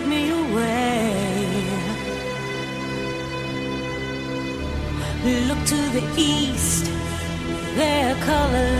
take me away. Look to the east, their colors.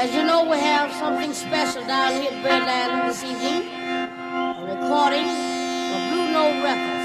As you know, we have something special down here at Birdland this evening. A recording of Blue Note Records.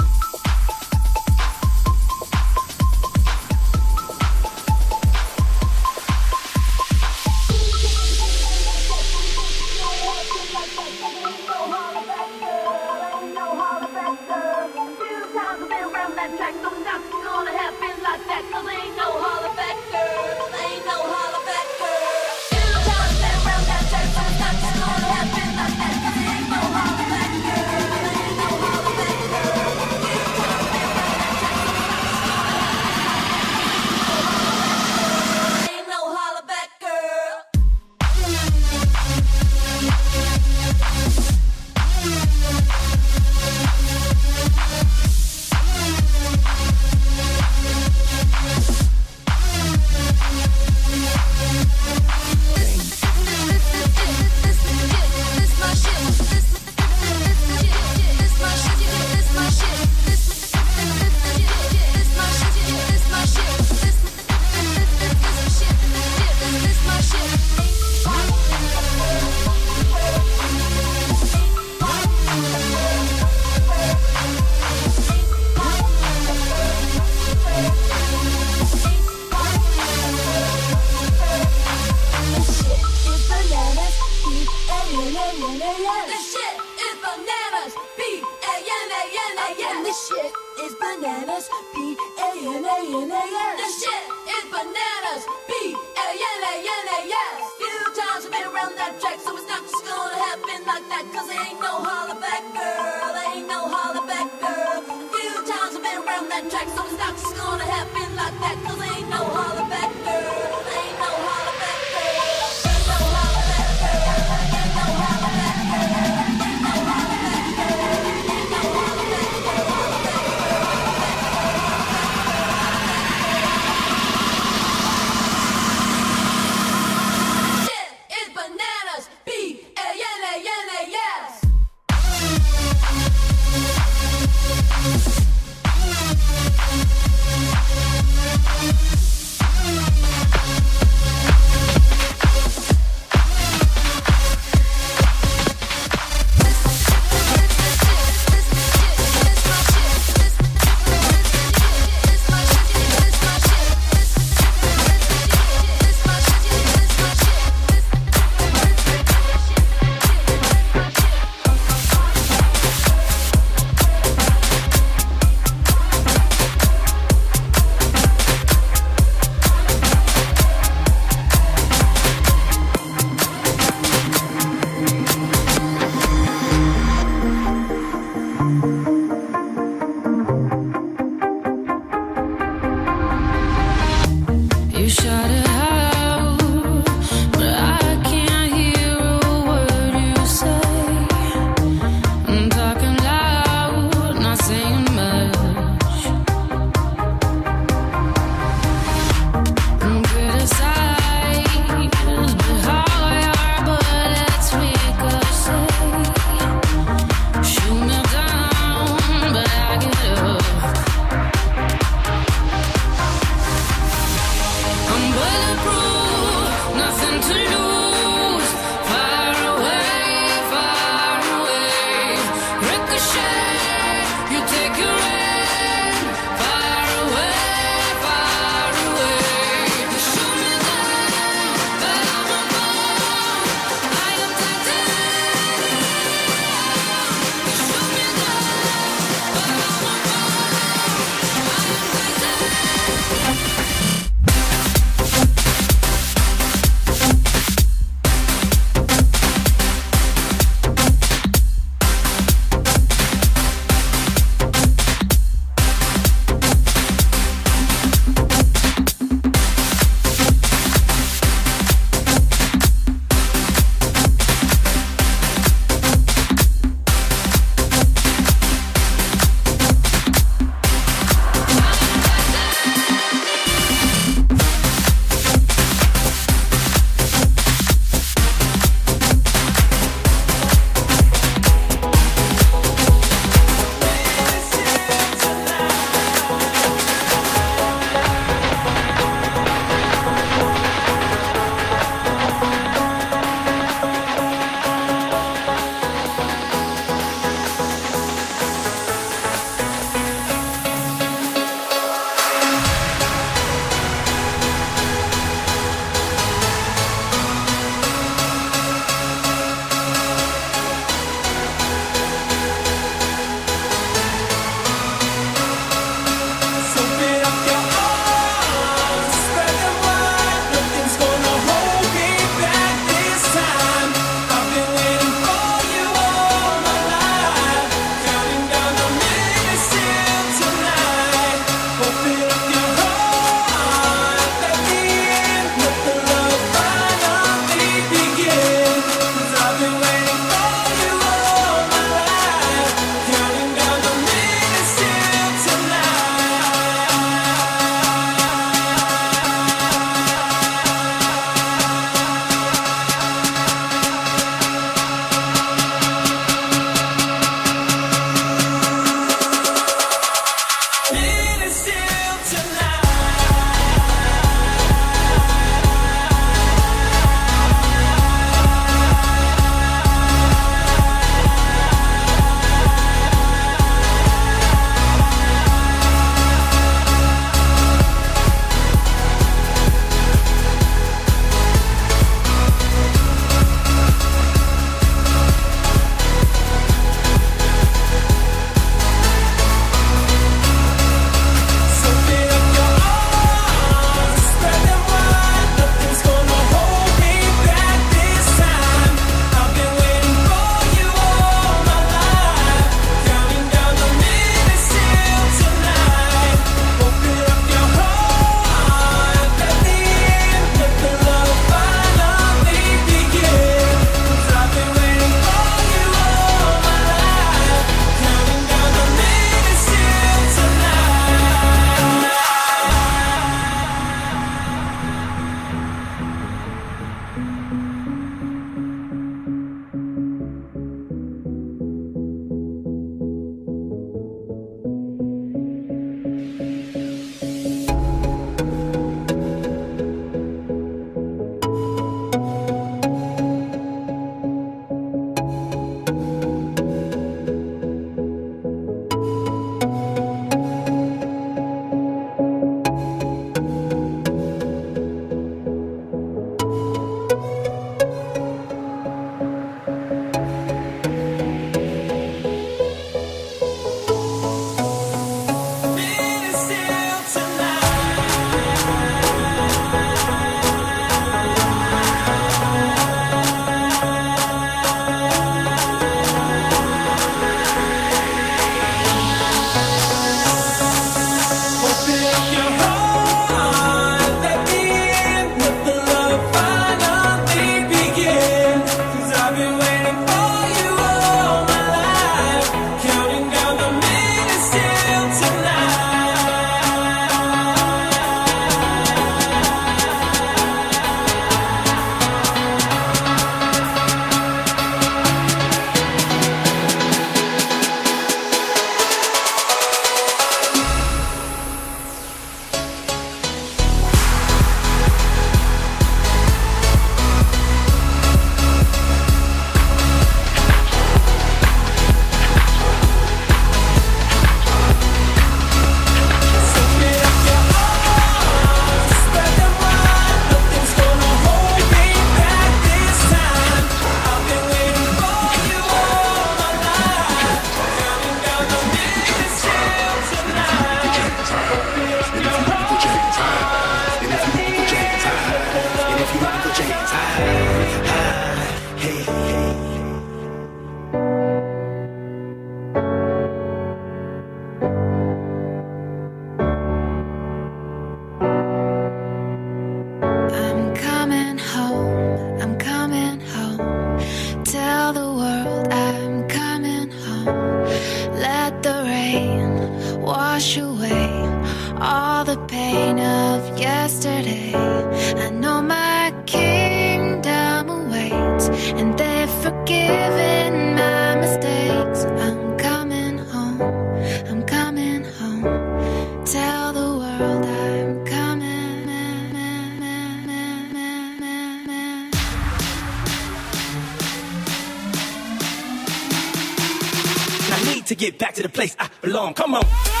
To get back to the place I belong. Come on.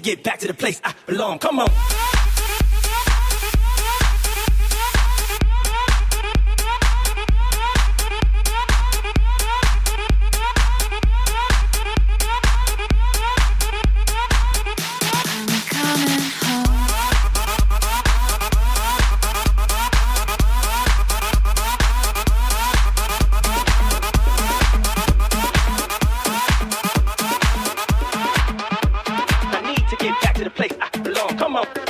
get back to the place I belong. Come on. To the place I belong. Come on.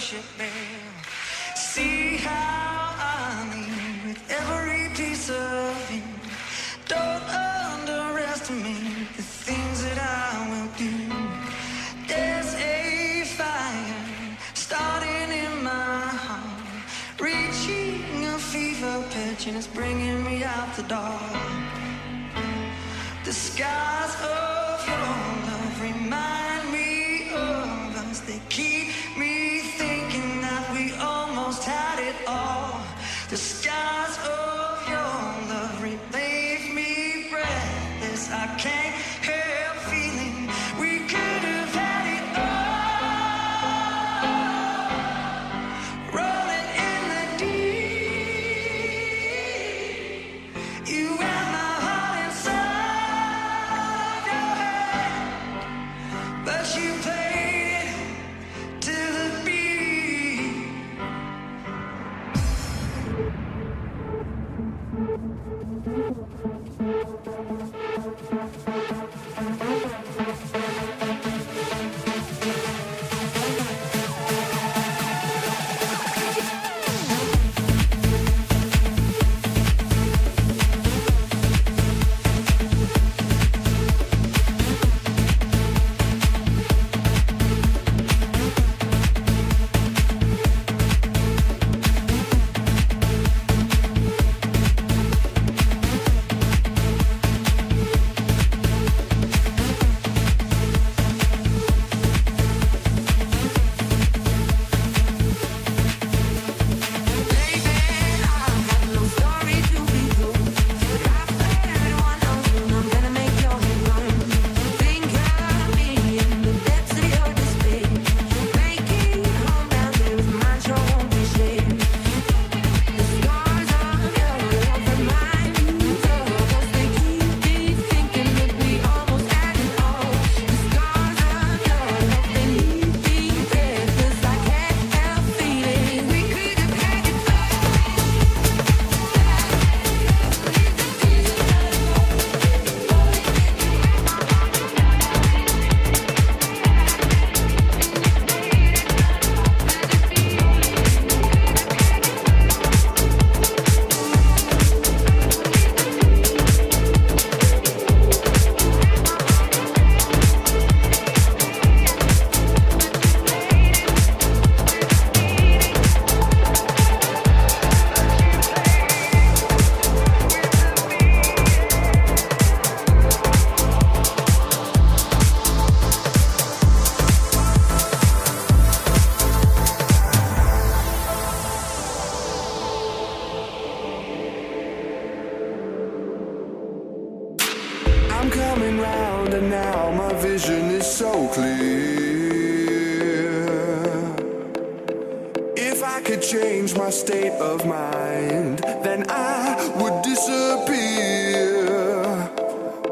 Lay your ship bare. See how I leave with every piece of you. Don't underestimate the things that I will do. There's a fire starting in my heart, reaching a fever pitch, and it's bringing me out the dark. The skies of your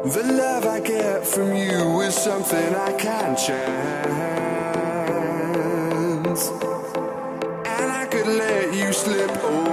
The love I get from you is something I can't chance. And I could let you slip away.